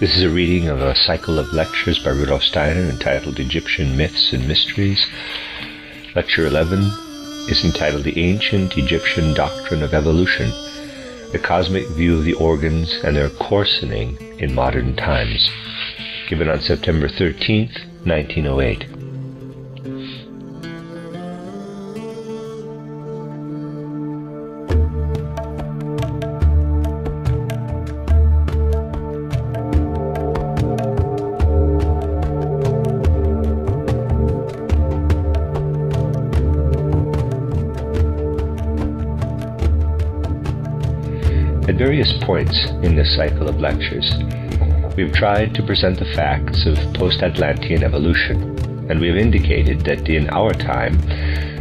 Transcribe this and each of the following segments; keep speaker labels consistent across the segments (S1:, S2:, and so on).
S1: This is a reading of a cycle of lectures by Rudolf Steiner entitled Egyptian Myths and Mysteries. Lecture 11 is entitled The Ancient Egyptian Doctrine of Evolution, the Cosmic View of the Organs and Their Coarsening in Modern Times, given on September 13, 1908. In this cycle of lectures, we've tried to present the facts of post Atlantean evolution, and we have indicated that in our time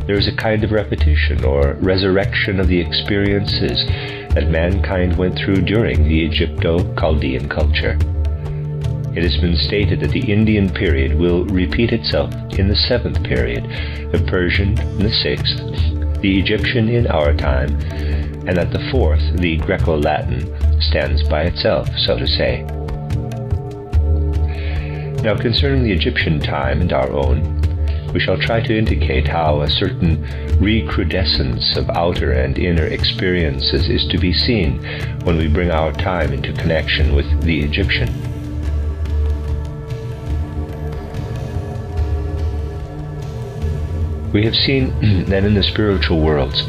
S1: there is a kind of repetition or resurrection of the experiences that mankind went through during the Egypto Chaldean culture. It has been stated that the Indian period will repeat itself in the seventh period, the Persian in the sixth, the Egyptian in our time, and that the fourth, the Greco Latin, stands by itself, so to say. Now, concerning the Egyptian time and our own, we shall try to indicate how a certain recrudescence of outer and inner experiences is to be seen when we bring our time into connection with the Egyptian. We have seen that in the spiritual worlds,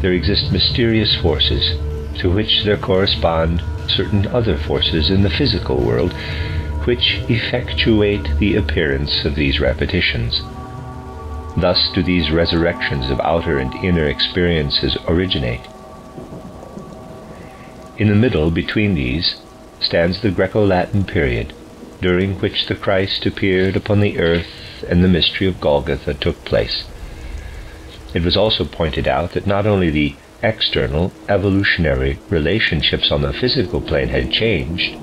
S1: there exist mysterious forces to which there correspond certain other forces in the physical world which effectuate the appearance of these repetitions. Thus do these resurrections of outer and inner experiences originate. In the middle between these stands the Greco Latin period, during which the Christ appeared upon the earth and the mystery of Golgotha took place. It was also pointed out that not only the external evolutionary relationships on the physical plane had changed,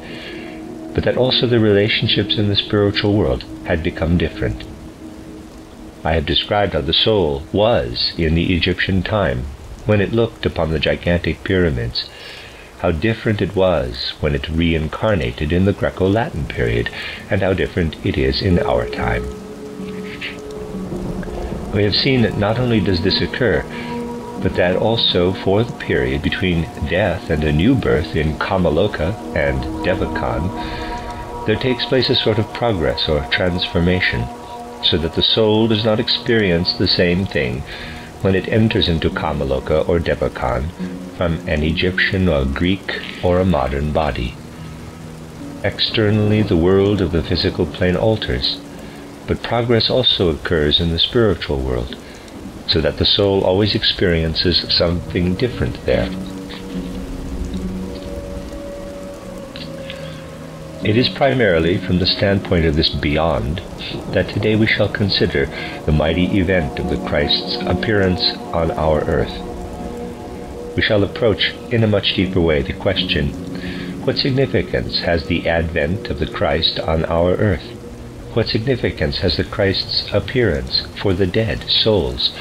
S1: but that also the relationships in the spiritual world had become different. I have described how the soul was in the Egyptian time when it looked upon the gigantic pyramids, how different it was when it reincarnated in the Greco Latin period, and how different it is in our time. We have seen that not only does this occur, but that also for the period between death and a new birth in Kamaloka and Devachan, there takes place a sort of progress or transformation, so that the soul does not experience the same thing when it enters into Kamaloka or Devachan from an Egyptian or Greek or a modern body. Externally, the world of the physical plane alters but progress also occurs in the spiritual world, so that the soul always experiences something different there. It is primarily from the standpoint of this beyond that today we shall consider the mighty event of the Christ's appearance on our earth. We shall approach in a much deeper way the question what significance has the advent of the Christ on our earth? What significance has the Christ's appearance for the dead souls,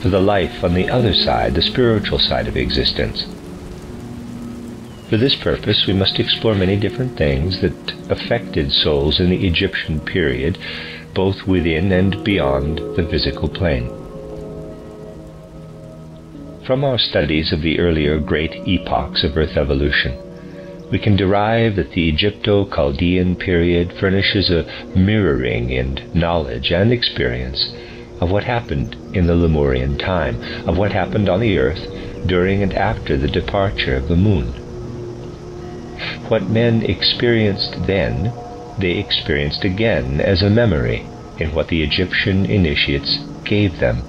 S1: for the life on the other side, the spiritual side of existence? For this purpose, we must explore many different things that affected souls in the Egyptian period, both within and beyond the physical plane. From our studies of the earlier great epochs of Earth evolution, we can derive that the Egypto Chaldean period furnishes a mirroring in knowledge and experience of what happened in the Lemurian time, of what happened on the earth during and after the departure of the moon. What men experienced then, they experienced again as a memory in what the Egyptian initiates gave them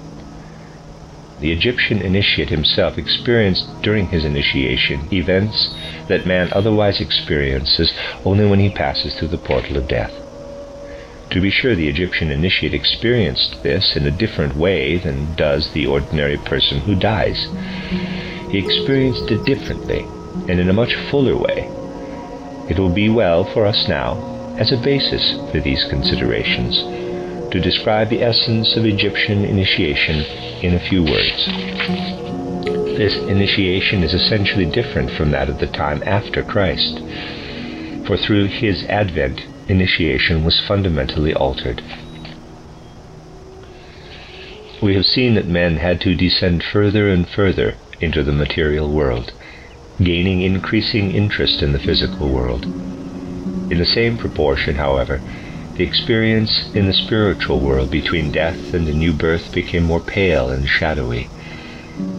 S1: the Egyptian initiate himself experienced during his initiation events that man otherwise experiences only when he passes through the portal of death. To be sure, the Egyptian initiate experienced this in a different way than does the ordinary person who dies. He experienced it differently and in a much fuller way. It will be well for us now, as a basis for these considerations, to describe the essence of Egyptian initiation in a few words. This initiation is essentially different from that of the time after Christ. for through his advent, initiation was fundamentally altered. We have seen that men had to descend further and further into the material world, gaining increasing interest in the physical world. In the same proportion, however, the experience in the spiritual world between death and the new birth became more pale and shadowy.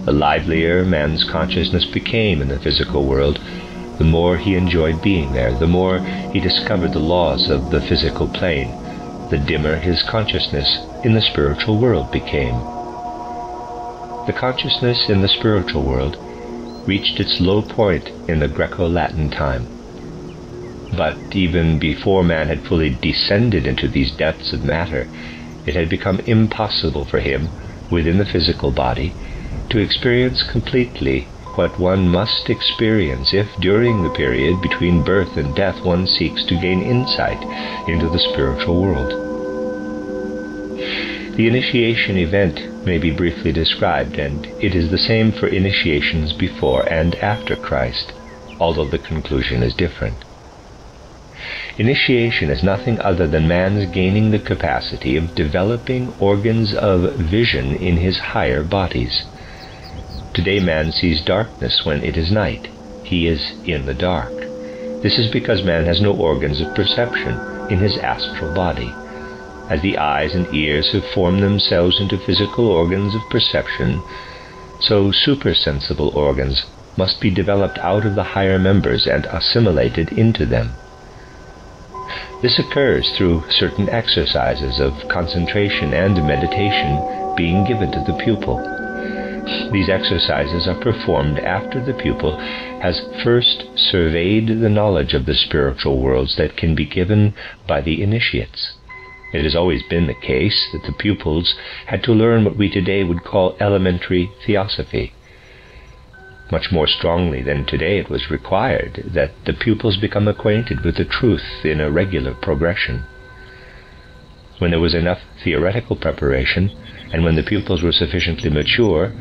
S1: The livelier man's consciousness became in the physical world, the more he enjoyed being there, the more he discovered the laws of the physical plane, the dimmer his consciousness in the spiritual world became. The consciousness in the spiritual world reached its low point in the Greco Latin time. But even before man had fully descended into these depths of matter, it had become impossible for him, within the physical body, to experience completely what one must experience if, during the period between birth and death, one seeks to gain insight into the spiritual world. The initiation event may be briefly described, and it is the same for initiations before and after Christ, although the conclusion is different. Initiation is nothing other than man's gaining the capacity of developing organs of vision in his higher bodies. Today man sees darkness when it is night. He is in the dark. This is because man has no organs of perception in his astral body. As the eyes and ears have formed themselves into physical organs of perception, so supersensible organs must be developed out of the higher members and assimilated into them. This occurs through certain exercises of concentration and meditation being given to the pupil. These exercises are performed after the pupil has first surveyed the knowledge of the spiritual worlds that can be given by the initiates. It has always been the case that the pupils had to learn what we today would call elementary theosophy much more strongly than today it was required that the pupils become acquainted with the truth in a regular progression. When there was enough theoretical preparation, and when the pupils were sufficiently mature,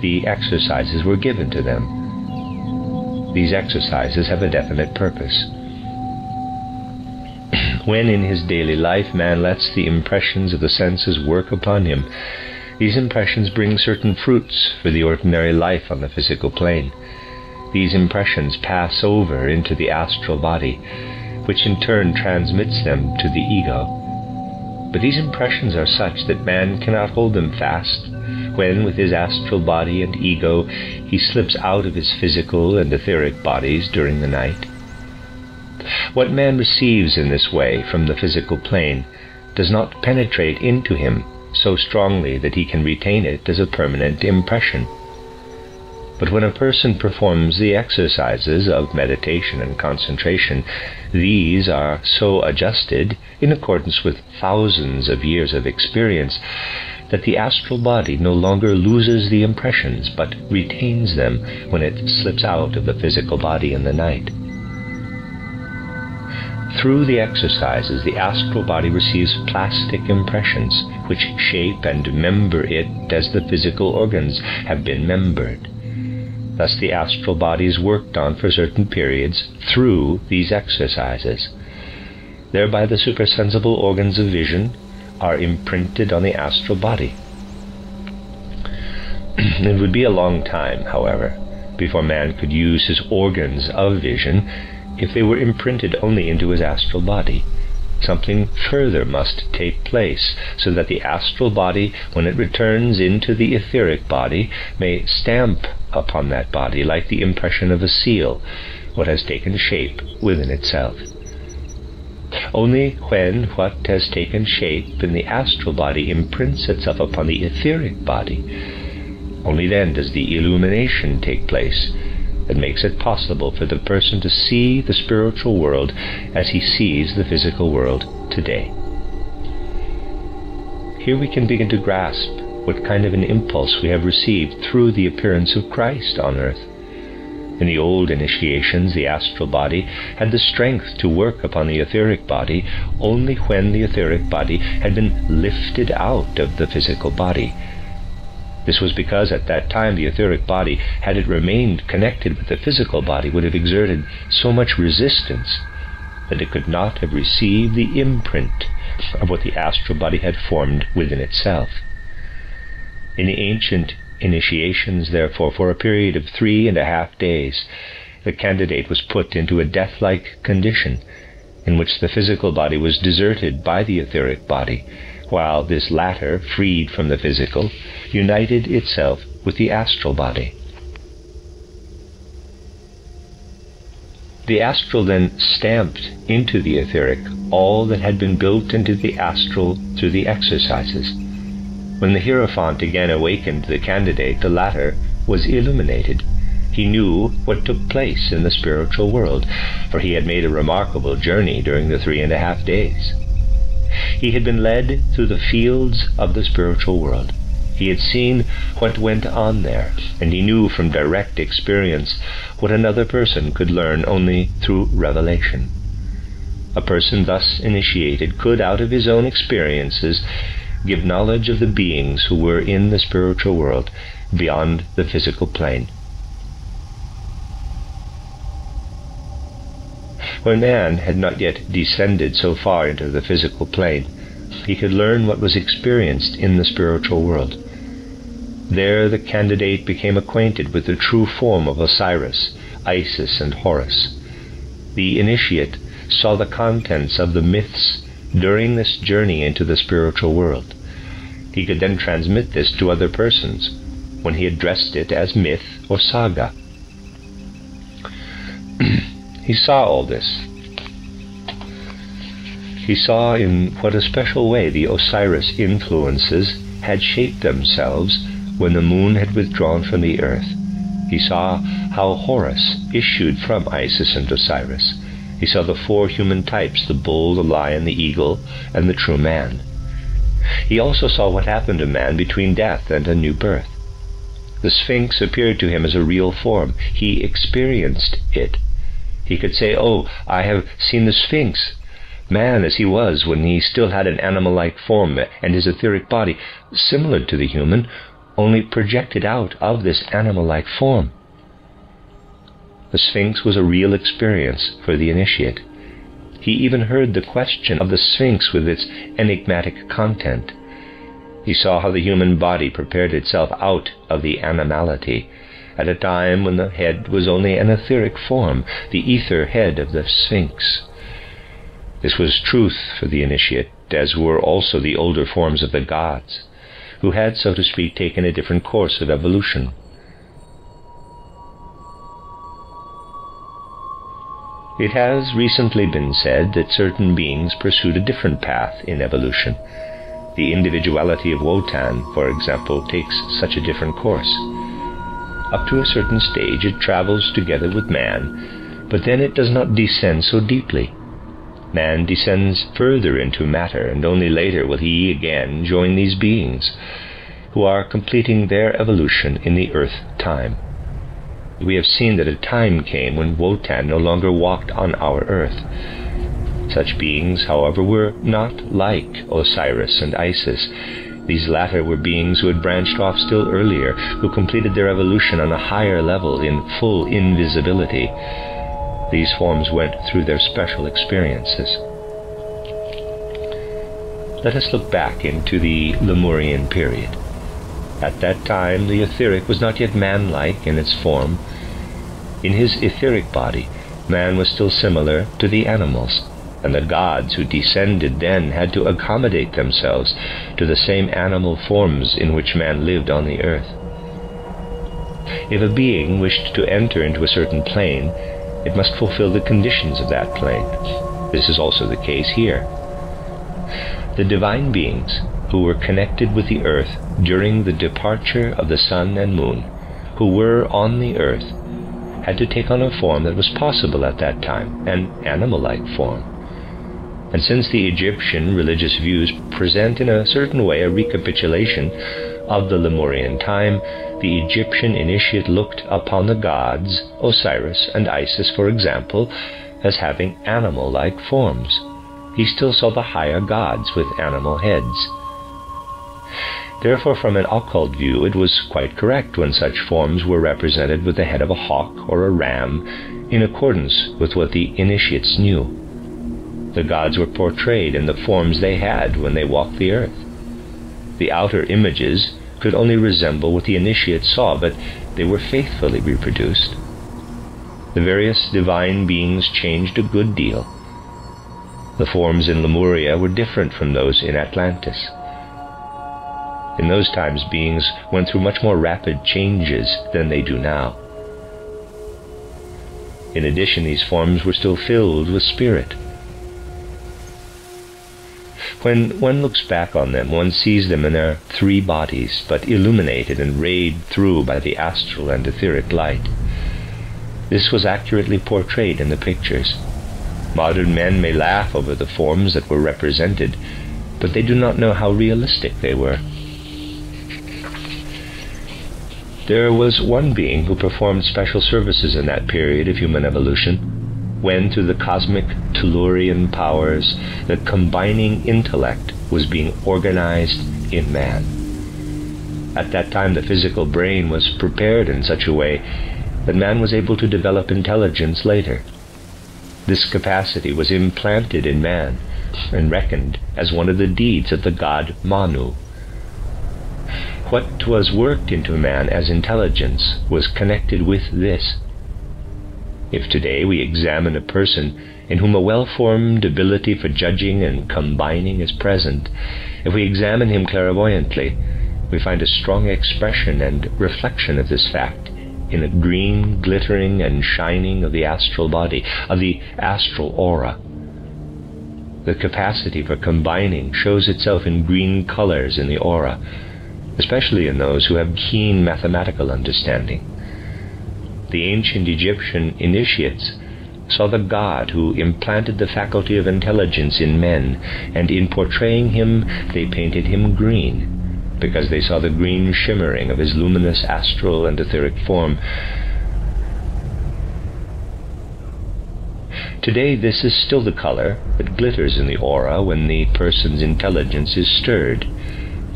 S1: the exercises were given to them. These exercises have a definite purpose. when in his daily life man lets the impressions of the senses work upon him, these impressions bring certain fruits for the ordinary life on the physical plane. These impressions pass over into the astral body, which in turn transmits them to the ego. But these impressions are such that man cannot hold them fast when, with his astral body and ego, he slips out of his physical and etheric bodies during the night. What man receives in this way from the physical plane does not penetrate into him so strongly that he can retain it as a permanent impression. But when a person performs the exercises of meditation and concentration, these are so adjusted, in accordance with thousands of years of experience, that the astral body no longer loses the impressions, but retains them when it slips out of the physical body in the night. Through the exercises, the astral body receives plastic impressions, which shape and member it as the physical organs have been membered. Thus, the astral body is worked on for certain periods through these exercises. Thereby, the supersensible organs of vision are imprinted on the astral body. it would be a long time, however, before man could use his organs of vision if they were imprinted only into his astral body. Something further must take place, so that the astral body, when it returns into the etheric body, may stamp upon that body, like the impression of a seal, what has taken shape within itself. Only when what has taken shape in the astral body imprints itself upon the etheric body, only then does the illumination take place that makes it possible for the person to see the spiritual world as he sees the physical world today. Here we can begin to grasp what kind of an impulse we have received through the appearance of Christ on earth. In the old initiations, the astral body had the strength to work upon the etheric body only when the etheric body had been lifted out of the physical body this was because at that time the etheric body, had it remained connected with the physical body, would have exerted so much resistance that it could not have received the imprint of what the astral body had formed within itself. In the ancient initiations, therefore, for a period of three and a half days, the candidate was put into a death like condition in which the physical body was deserted by the etheric body, while this latter, freed from the physical, united itself with the astral body. The astral then stamped into the etheric all that had been built into the astral through the exercises. When the Hierophant again awakened the candidate, the latter was illuminated. He knew what took place in the spiritual world, for he had made a remarkable journey during the three and a half days. He had been led through the fields of the spiritual world. He had seen what went on there, and he knew from direct experience what another person could learn only through revelation. A person thus initiated could, out of his own experiences, give knowledge of the beings who were in the spiritual world beyond the physical plane. When man had not yet descended so far into the physical plane, he could learn what was experienced in the spiritual world. There the candidate became acquainted with the true form of Osiris, Isis, and Horus. The initiate saw the contents of the myths during this journey into the spiritual world. He could then transmit this to other persons when he addressed it as myth or saga. He saw all this. He saw in what a special way the Osiris influences had shaped themselves when the moon had withdrawn from the earth. He saw how Horus issued from Isis and Osiris. He saw the four human types the bull, the lion, the eagle, and the true man. He also saw what happened to man between death and a new birth. The Sphinx appeared to him as a real form. He experienced it he could say, Oh, I have seen the Sphinx. Man as he was when he still had an animal like form and his etheric body, similar to the human, only projected out of this animal like form. The Sphinx was a real experience for the initiate. He even heard the question of the Sphinx with its enigmatic content. He saw how the human body prepared itself out of the animality at a time when the head was only an etheric form, the ether head of the Sphinx. This was truth for the initiate, as were also the older forms of the gods, who had, so to speak, taken a different course of evolution. It has recently been said that certain beings pursued a different path in evolution. The individuality of Wotan, for example, takes such a different course. Up to a certain stage it travels together with man, but then it does not descend so deeply. Man descends further into matter, and only later will he again join these beings, who are completing their evolution in the earth time. We have seen that a time came when Wotan no longer walked on our earth. Such beings, however, were not like Osiris and Isis. These latter were beings who had branched off still earlier, who completed their evolution on a higher level in full invisibility. These forms went through their special experiences. Let us look back into the Lemurian period. At that time, the etheric was not yet man-like in its form. In his etheric body, man was still similar to the animals and the gods who descended then had to accommodate themselves to the same animal forms in which man lived on the earth. If a being wished to enter into a certain plane, it must fulfill the conditions of that plane. This is also the case here. The divine beings who were connected with the earth during the departure of the sun and moon, who were on the earth, had to take on a form that was possible at that time, an animal-like form. And since the Egyptian religious views present in a certain way a recapitulation of the Lemurian time, the Egyptian initiate looked upon the gods, Osiris and Isis, for example, as having animal like forms. He still saw the higher gods with animal heads. Therefore, from an occult view, it was quite correct when such forms were represented with the head of a hawk or a ram, in accordance with what the initiates knew. The gods were portrayed in the forms they had when they walked the earth. The outer images could only resemble what the initiate saw, but they were faithfully reproduced. The various divine beings changed a good deal. The forms in Lemuria were different from those in Atlantis. In those times, beings went through much more rapid changes than they do now. In addition, these forms were still filled with spirit. When one looks back on them, one sees them in their three bodies, but illuminated and rayed through by the astral and etheric light. This was accurately portrayed in the pictures. Modern men may laugh over the forms that were represented, but they do not know how realistic they were. There was one being who performed special services in that period of human evolution when through the cosmic Tellurian powers the combining intellect was being organized in man. At that time, the physical brain was prepared in such a way that man was able to develop intelligence later. This capacity was implanted in man and reckoned as one of the deeds of the god Manu. What was worked into man as intelligence was connected with this if today we examine a person in whom a well-formed ability for judging and combining is present, if we examine him clairvoyantly, we find a strong expression and reflection of this fact in the green glittering and shining of the astral body, of the astral aura. The capacity for combining shows itself in green colors in the aura, especially in those who have keen mathematical understanding the ancient Egyptian initiates saw the God who implanted the faculty of intelligence in men, and in portraying him they painted him green, because they saw the green shimmering of his luminous astral and etheric form. Today this is still the color that glitters in the aura when the person's intelligence is stirred.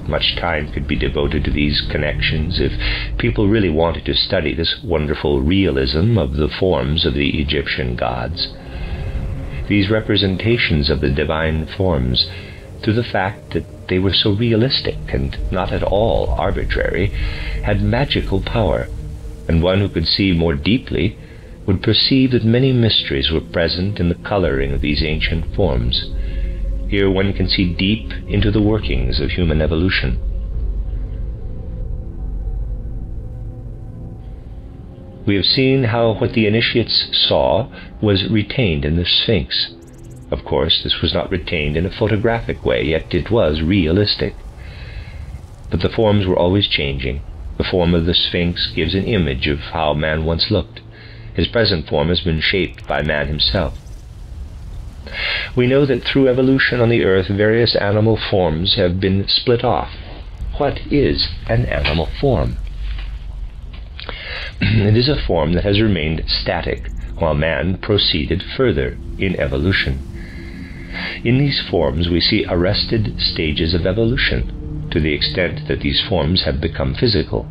S1: Much time could be devoted to these connections if people really wanted to study this wonderful realism of the forms of the Egyptian gods. These representations of the divine forms, through the fact that they were so realistic and not at all arbitrary, had magical power, and one who could see more deeply would perceive that many mysteries were present in the coloring of these ancient forms. Here one can see deep into the workings of human evolution. We have seen how what the initiates saw was retained in the Sphinx. Of course, this was not retained in a photographic way, yet it was realistic. But the forms were always changing. The form of the Sphinx gives an image of how man once looked. His present form has been shaped by man himself. We know that through evolution on the earth, various animal forms have been split off. What is an animal form? it is a form that has remained static while man proceeded further in evolution. In these forms, we see arrested stages of evolution to the extent that these forms have become physical.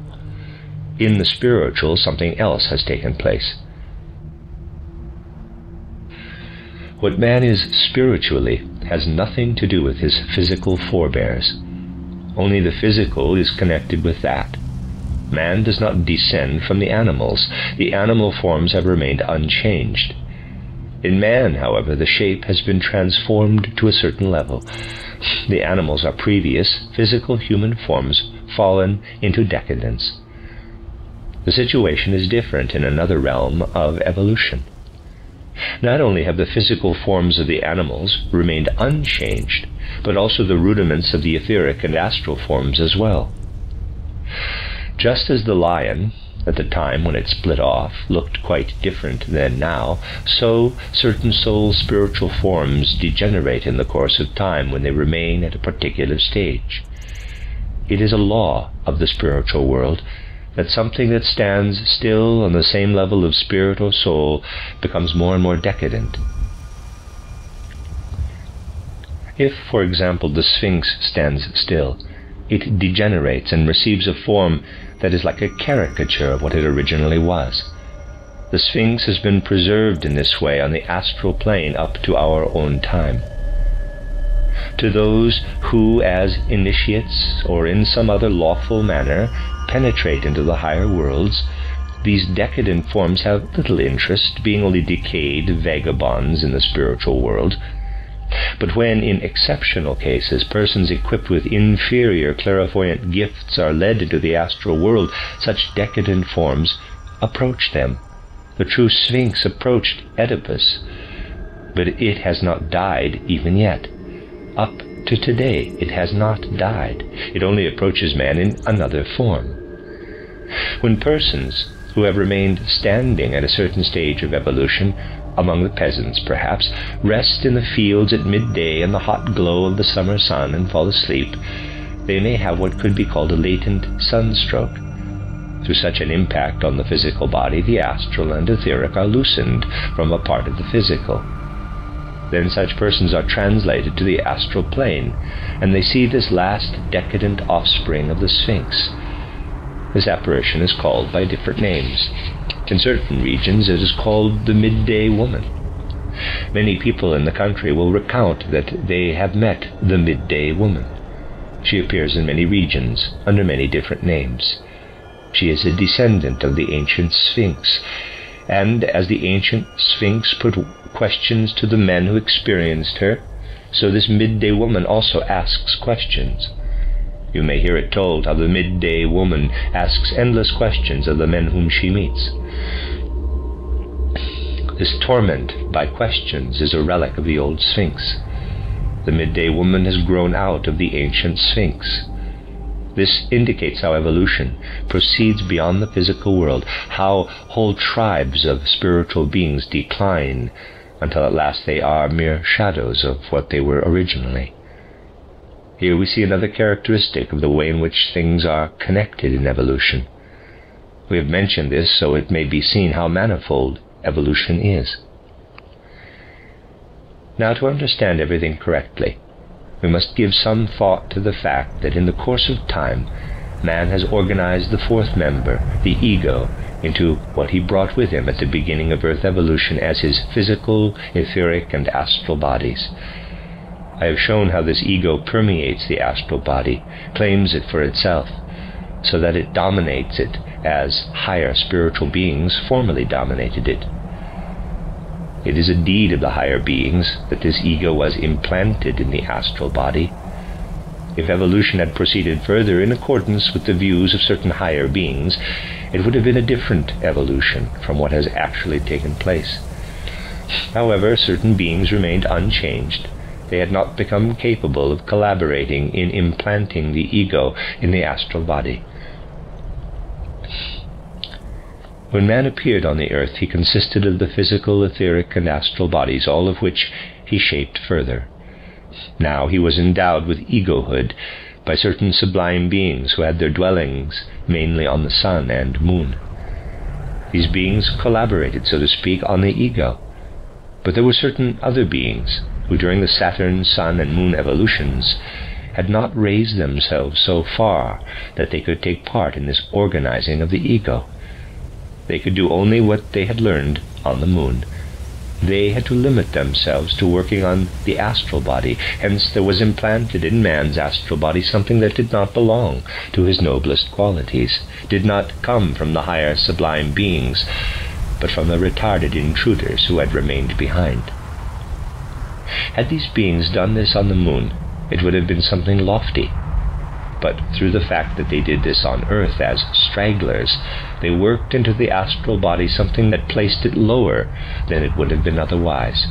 S1: In the spiritual, something else has taken place. What man is spiritually has nothing to do with his physical forebears. Only the physical is connected with that. Man does not descend from the animals. The animal forms have remained unchanged. In man, however, the shape has been transformed to a certain level. The animals are previous physical human forms fallen into decadence. The situation is different in another realm of evolution. Not only have the physical forms of the animals remained unchanged, but also the rudiments of the etheric and astral forms as well. Just as the lion, at the time when it split off, looked quite different than now, so certain soul spiritual forms degenerate in the course of time when they remain at a particular stage. It is a law of the spiritual world that something that stands still on the same level of spirit or soul becomes more and more decadent. If, for example, the Sphinx stands still, it degenerates and receives a form that is like a caricature of what it originally was. The Sphinx has been preserved in this way on the astral plane up to our own time. To those who, as initiates or in some other lawful manner, penetrate into the higher worlds, these decadent forms have little interest, being only decayed vagabonds in the spiritual world. But when, in exceptional cases, persons equipped with inferior clairvoyant gifts are led into the astral world, such decadent forms approach them. The true Sphinx approached Oedipus, but it has not died even yet. Up to today, it has not died. It only approaches man in another form. When persons who have remained standing at a certain stage of evolution, among the peasants perhaps, rest in the fields at midday in the hot glow of the summer sun and fall asleep, they may have what could be called a latent sunstroke. Through such an impact on the physical body, the astral and etheric are loosened from a part of the physical. Then such persons are translated to the astral plane, and they see this last decadent offspring of the Sphinx, this apparition is called by different names. In certain regions it is called the midday woman. Many people in the country will recount that they have met the midday woman. She appears in many regions under many different names. She is a descendant of the ancient Sphinx, and as the ancient Sphinx put questions to the men who experienced her, so this midday woman also asks questions. You may hear it told how the midday woman asks endless questions of the men whom she meets. This torment by questions is a relic of the old Sphinx. The midday woman has grown out of the ancient Sphinx. This indicates how evolution proceeds beyond the physical world, how whole tribes of spiritual beings decline until at last they are mere shadows of what they were originally. Here we see another characteristic of the way in which things are connected in evolution. We have mentioned this so it may be seen how manifold evolution is. Now, to understand everything correctly, we must give some thought to the fact that in the course of time, man has organized the fourth member, the ego, into what he brought with him at the beginning of Earth evolution as his physical, etheric, and astral bodies. I have shown how this ego permeates the astral body, claims it for itself, so that it dominates it as higher spiritual beings formerly dominated it. It is a deed of the higher beings that this ego was implanted in the astral body. If evolution had proceeded further in accordance with the views of certain higher beings, it would have been a different evolution from what has actually taken place. However, certain beings remained unchanged they had not become capable of collaborating in implanting the ego in the astral body. When man appeared on the earth, he consisted of the physical, etheric, and astral bodies, all of which he shaped further. Now he was endowed with egohood by certain sublime beings who had their dwellings mainly on the sun and moon. These beings collaborated, so to speak, on the ego. But there were certain other beings who during the Saturn, Sun, and Moon evolutions had not raised themselves so far that they could take part in this organizing of the ego. They could do only what they had learned on the moon. They had to limit themselves to working on the astral body. Hence, there was implanted in man's astral body something that did not belong to his noblest qualities, did not come from the higher sublime beings, but from the retarded intruders who had remained behind. Had these beings done this on the moon, it would have been something lofty. But through the fact that they did this on earth as stragglers, they worked into the astral body something that placed it lower than it would have been otherwise.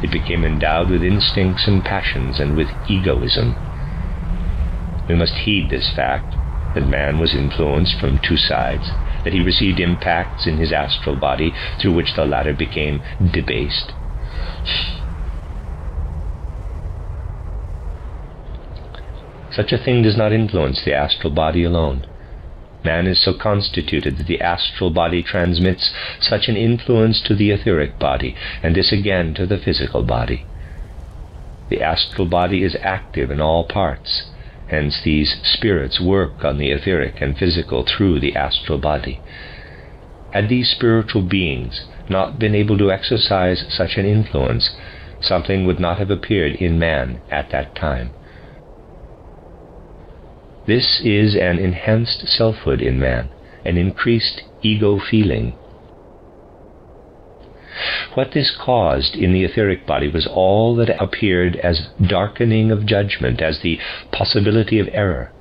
S1: It became endowed with instincts and passions and with egoism. We must heed this fact that man was influenced from two sides, that he received impacts in his astral body through which the latter became debased. Such a thing does not influence the astral body alone. Man is so constituted that the astral body transmits such an influence to the etheric body, and this again to the physical body. The astral body is active in all parts, hence these spirits work on the etheric and physical through the astral body. Had these spiritual beings not been able to exercise such an influence, something would not have appeared in man at that time. This is an enhanced selfhood in man, an increased ego feeling. What this caused in the etheric body was all that appeared as darkening of judgment, as the possibility of error.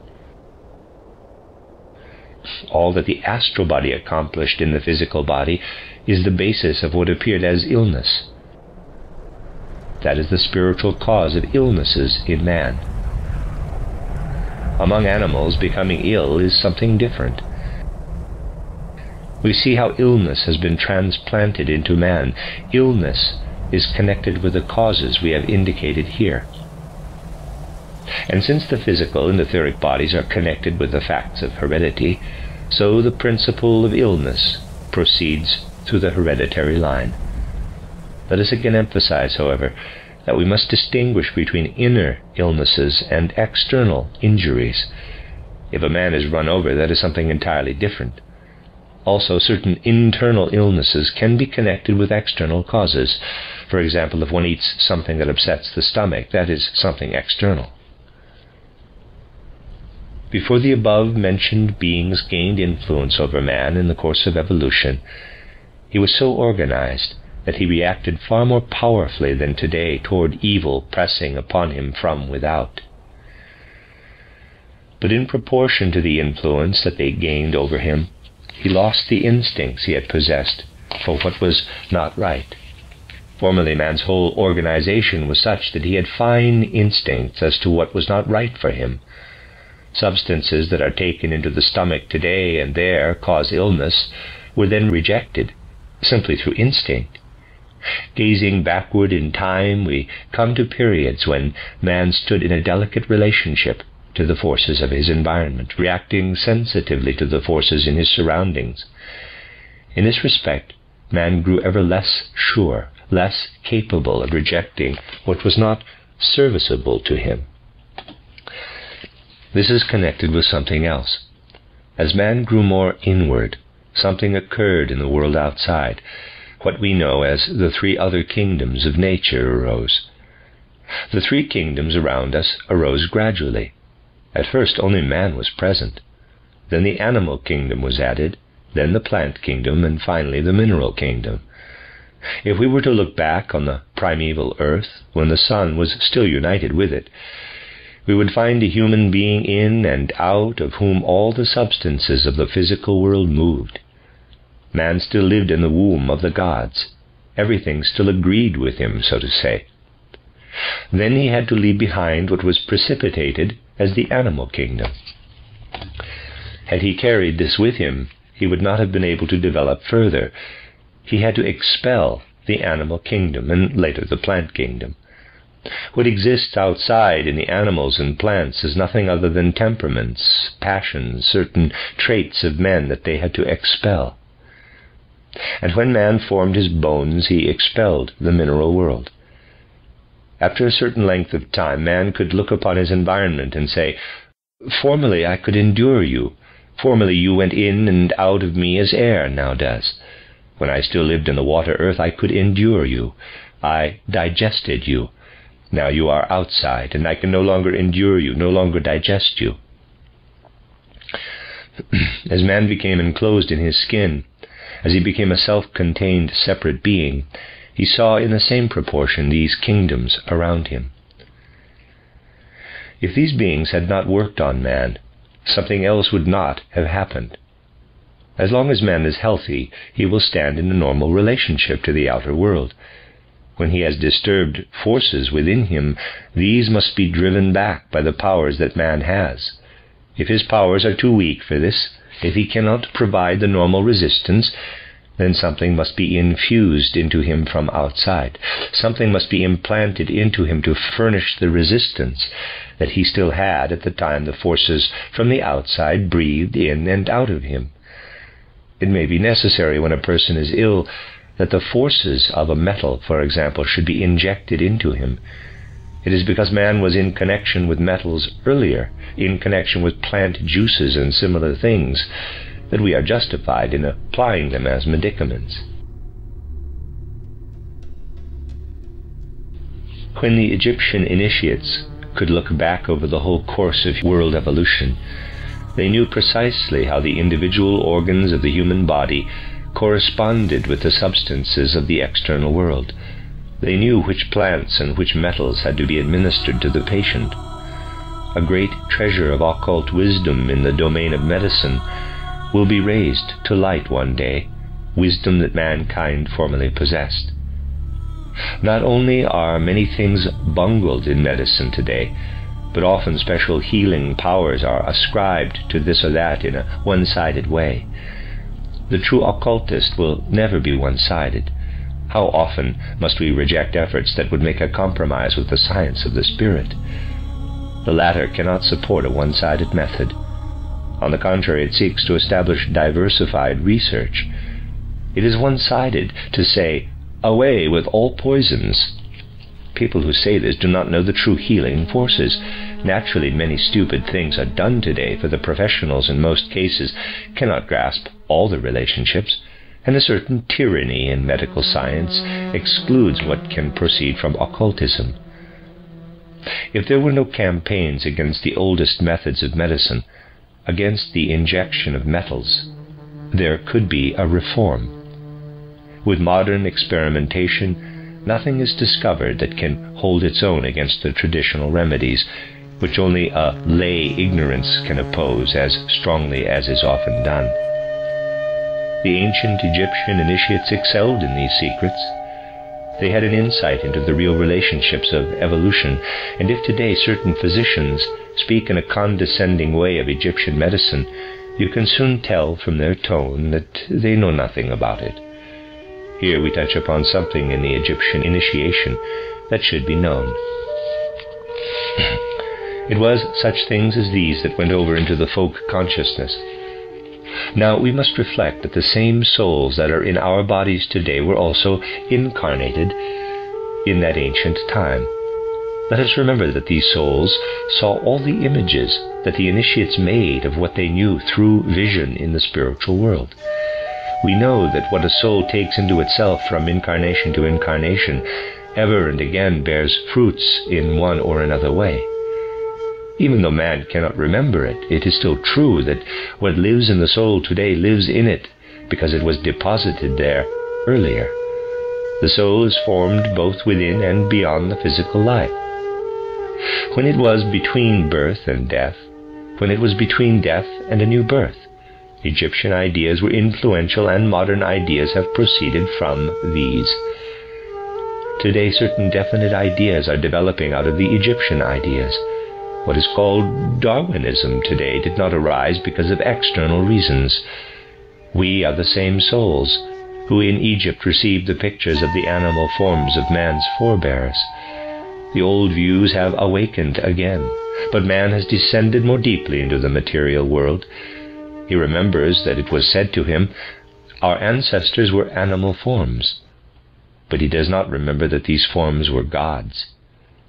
S1: All that the astral body accomplished in the physical body is the basis of what appeared as illness. That is the spiritual cause of illnesses in man. Among animals, becoming ill is something different. We see how illness has been transplanted into man. Illness is connected with the causes we have indicated here. And since the physical and etheric bodies are connected with the facts of heredity, so the principle of illness proceeds through the hereditary line. Let us again emphasize, however, that we must distinguish between inner illnesses and external injuries. If a man is run over, that is something entirely different. Also, certain internal illnesses can be connected with external causes. For example, if one eats something that upsets the stomach, that is something external. Before the above mentioned beings gained influence over man in the course of evolution, he was so organized that he reacted far more powerfully than today toward evil pressing upon him from without. But in proportion to the influence that they gained over him, he lost the instincts he had possessed for what was not right. Formerly, man's whole organization was such that he had fine instincts as to what was not right for him. Substances that are taken into the stomach today and there cause illness were then rejected simply through instinct. Gazing backward in time, we come to periods when man stood in a delicate relationship to the forces of his environment, reacting sensitively to the forces in his surroundings. In this respect, man grew ever less sure, less capable of rejecting what was not serviceable to him. This is connected with something else. As man grew more inward, something occurred in the world outside what we know as the three other kingdoms of nature arose. The three kingdoms around us arose gradually. At first only man was present. Then the animal kingdom was added, then the plant kingdom, and finally the mineral kingdom. If we were to look back on the primeval earth, when the sun was still united with it, we would find a human being in and out of whom all the substances of the physical world moved. Man still lived in the womb of the gods. Everything still agreed with him, so to say. Then he had to leave behind what was precipitated as the animal kingdom. Had he carried this with him, he would not have been able to develop further. He had to expel the animal kingdom and later the plant kingdom. What exists outside in the animals and plants is nothing other than temperaments, passions, certain traits of men that they had to expel. And when man formed his bones, he expelled the mineral world. After a certain length of time, man could look upon his environment and say, Formerly I could endure you. Formerly you went in and out of me as air now does. When I still lived in the water earth, I could endure you. I digested you. Now you are outside, and I can no longer endure you, no longer digest you. As man became enclosed in his skin, as he became a self contained, separate being, he saw in the same proportion these kingdoms around him. If these beings had not worked on man, something else would not have happened. As long as man is healthy, he will stand in a normal relationship to the outer world. When he has disturbed forces within him, these must be driven back by the powers that man has. If his powers are too weak for this, if he cannot provide the normal resistance, then something must be infused into him from outside. Something must be implanted into him to furnish the resistance that he still had at the time the forces from the outside breathed in and out of him. It may be necessary when a person is ill that the forces of a metal, for example, should be injected into him. It is because man was in connection with metals earlier, in connection with plant juices and similar things, that we are justified in applying them as medicaments. When the Egyptian initiates could look back over the whole course of world evolution, they knew precisely how the individual organs of the human body corresponded with the substances of the external world. They knew which plants and which metals had to be administered to the patient. A great treasure of occult wisdom in the domain of medicine will be raised to light one day, wisdom that mankind formerly possessed. Not only are many things bungled in medicine today, but often special healing powers are ascribed to this or that in a one sided way. The true occultist will never be one sided. How often must we reject efforts that would make a compromise with the science of the spirit? The latter cannot support a one sided method. On the contrary, it seeks to establish diversified research. It is one sided to say, Away with all poisons. People who say this do not know the true healing forces. Naturally, many stupid things are done today, for the professionals in most cases cannot grasp all the relationships, and a certain tyranny in medical science excludes what can proceed from occultism. If there were no campaigns against the oldest methods of medicine, against the injection of metals, there could be a reform. With modern experimentation, nothing is discovered that can hold its own against the traditional remedies, which only a lay ignorance can oppose as strongly as is often done. The ancient Egyptian initiates excelled in these secrets. They had an insight into the real relationships of evolution, and if today certain physicians speak in a condescending way of Egyptian medicine, you can soon tell from their tone that they know nothing about it. Here we touch upon something in the Egyptian initiation that should be known. it was such things as these that went over into the folk consciousness. Now we must reflect that the same souls that are in our bodies today were also incarnated in that ancient time. Let us remember that these souls saw all the images that the initiates made of what they knew through vision in the spiritual world. We know that what a soul takes into itself from incarnation to incarnation ever and again bears fruits in one or another way. Even though man cannot remember it, it is still true that what lives in the soul today lives in it because it was deposited there earlier. The soul is formed both within and beyond the physical life. When it was between birth and death, when it was between death and a new birth, Egyptian ideas were influential and modern ideas have proceeded from these. Today, certain definite ideas are developing out of the Egyptian ideas. What is called Darwinism today did not arise because of external reasons. We are the same souls who in Egypt received the pictures of the animal forms of man's forebears. The old views have awakened again, but man has descended more deeply into the material world he remembers that it was said to him, Our ancestors were animal forms. But he does not remember that these forms were gods.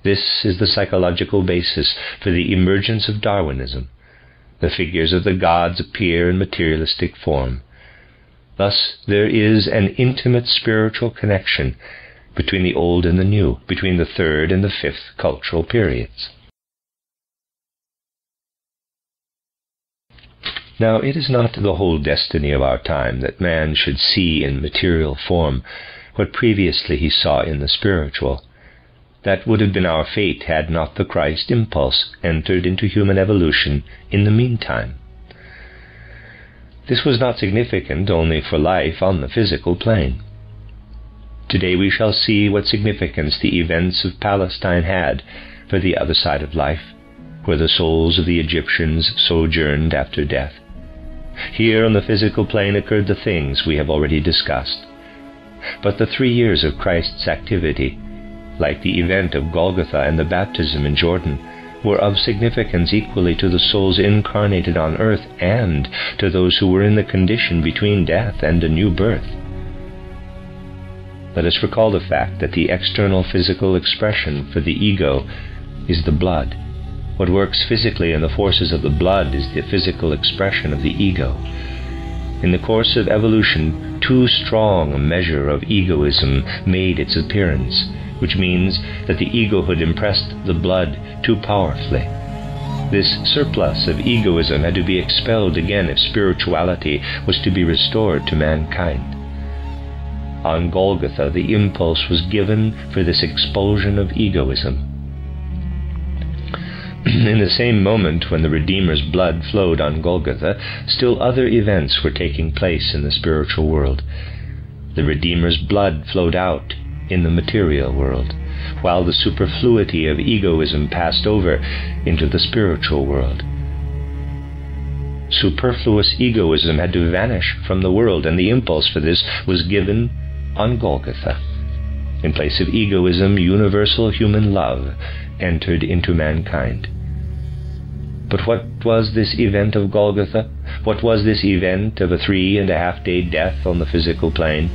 S1: This is the psychological basis for the emergence of Darwinism. The figures of the gods appear in materialistic form. Thus, there is an intimate spiritual connection between the old and the new, between the third and the fifth cultural periods. Now, it is not the whole destiny of our time that man should see in material form what previously he saw in the spiritual. That would have been our fate had not the Christ impulse entered into human evolution in the meantime. This was not significant only for life on the physical plane. Today we shall see what significance the events of Palestine had for the other side of life, where the souls of the Egyptians sojourned after death. Here on the physical plane occurred the things we have already discussed. But the three years of Christ's activity, like the event of Golgotha and the baptism in Jordan, were of significance equally to the souls incarnated on earth and to those who were in the condition between death and a new birth. Let us recall the fact that the external physical expression for the ego is the blood what works physically in the forces of the blood is the physical expression of the ego. in the course of evolution, too strong a measure of egoism made its appearance, which means that the ego had impressed the blood too powerfully. This surplus of egoism had to be expelled again if spirituality was to be restored to mankind. On Golgotha, the impulse was given for this expulsion of egoism. in the same moment when the Redeemer's blood flowed on Golgotha, still other events were taking place in the spiritual world. The Redeemer's blood flowed out in the material world, while the superfluity of egoism passed over into the spiritual world. Superfluous egoism had to vanish from the world, and the impulse for this was given on Golgotha. In place of egoism, universal human love entered into mankind. But what was this event of Golgotha? What was this event of a three and a half day death on the physical plane?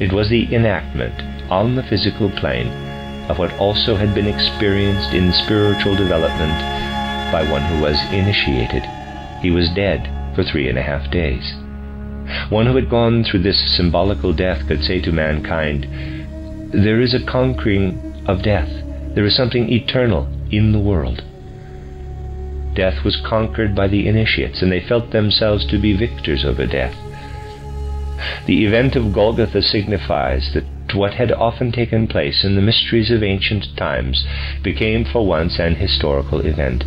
S1: It was the enactment on the physical plane of what also had been experienced in spiritual development by one who was initiated. He was dead for three and a half days. One who had gone through this symbolical death could say to mankind, There is a conquering of death. There is something eternal in the world death was conquered by the initiates, and they felt themselves to be victors over death. The event of Golgotha signifies that what had often taken place in the mysteries of ancient times became for once an historical event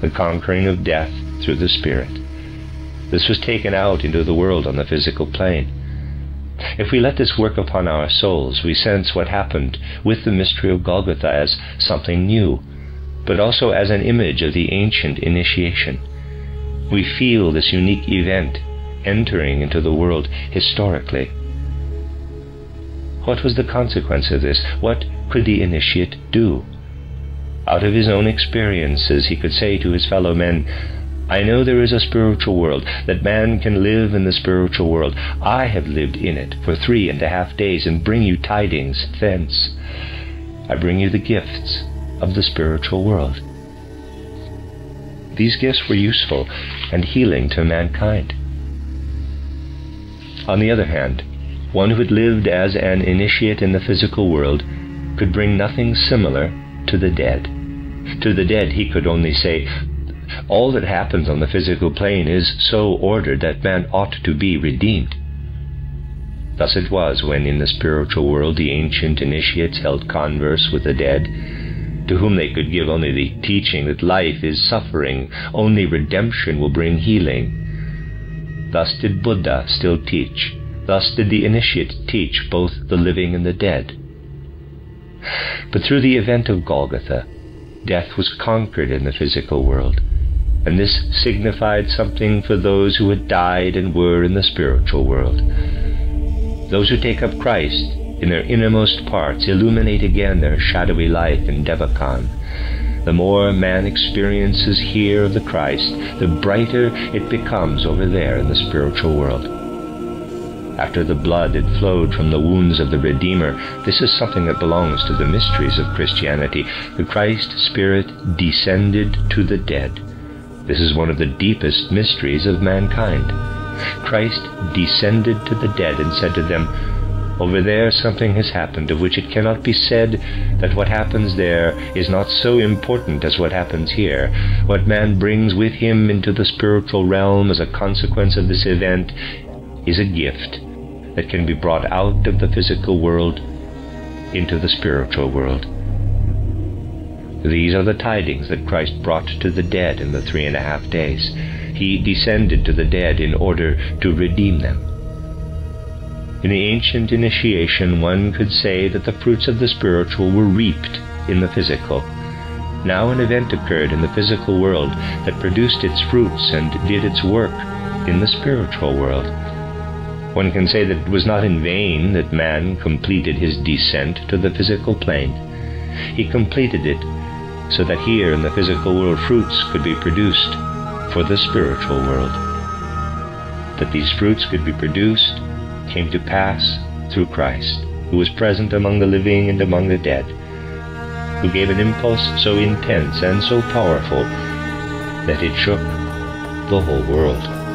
S1: the conquering of death through the Spirit. This was taken out into the world on the physical plane. If we let this work upon our souls, we sense what happened with the mystery of Golgotha as something new but also as an image of the ancient initiation. We feel this unique event entering into the world historically. What was the consequence of this? What could the initiate do? Out of his own experiences, he could say to his fellow men, I know there is a spiritual world, that man can live in the spiritual world. I have lived in it for three and a half days and bring you tidings thence. I bring you the gifts of the spiritual world. These gifts were useful and healing to mankind. On the other hand, one who had lived as an initiate in the physical world could bring nothing similar to the dead. To the dead, he could only say, All that happens on the physical plane is so ordered that man ought to be redeemed. Thus it was when in the spiritual world the ancient initiates held converse with the dead to whom they could give only the teaching that life is suffering, only redemption will bring healing. Thus did Buddha still teach. Thus did the initiate teach both the living and the dead. But through the event of Golgotha, death was conquered in the physical world, and this signified something for those who had died and were in the spiritual world. Those who take up Christ in their innermost parts illuminate again their shadowy life in Devachan. The more man experiences here of the Christ, the brighter it becomes over there in the spiritual world. After the blood had flowed from the wounds of the Redeemer, this is something that belongs to the mysteries of Christianity. The Christ Spirit descended to the dead. This is one of the deepest mysteries of mankind. Christ descended to the dead and said to them, over there, something has happened of which it cannot be said that what happens there is not so important as what happens here. What man brings with him into the spiritual realm as a consequence of this event is a gift that can be brought out of the physical world into the spiritual world. These are the tidings that Christ brought to the dead in the three and a half days. He descended to the dead in order to redeem them. In the ancient initiation, one could say that the fruits of the spiritual were reaped in the physical. Now an event occurred in the physical world that produced its fruits and did its work in the spiritual world. One can say that it was not in vain that man completed his descent to the physical plane. He completed it so that here in the physical world fruits could be produced for the spiritual world. That these fruits could be produced came to pass through Christ, who was present among the living and among the dead, who gave an impulse so intense and so powerful that it shook the whole world.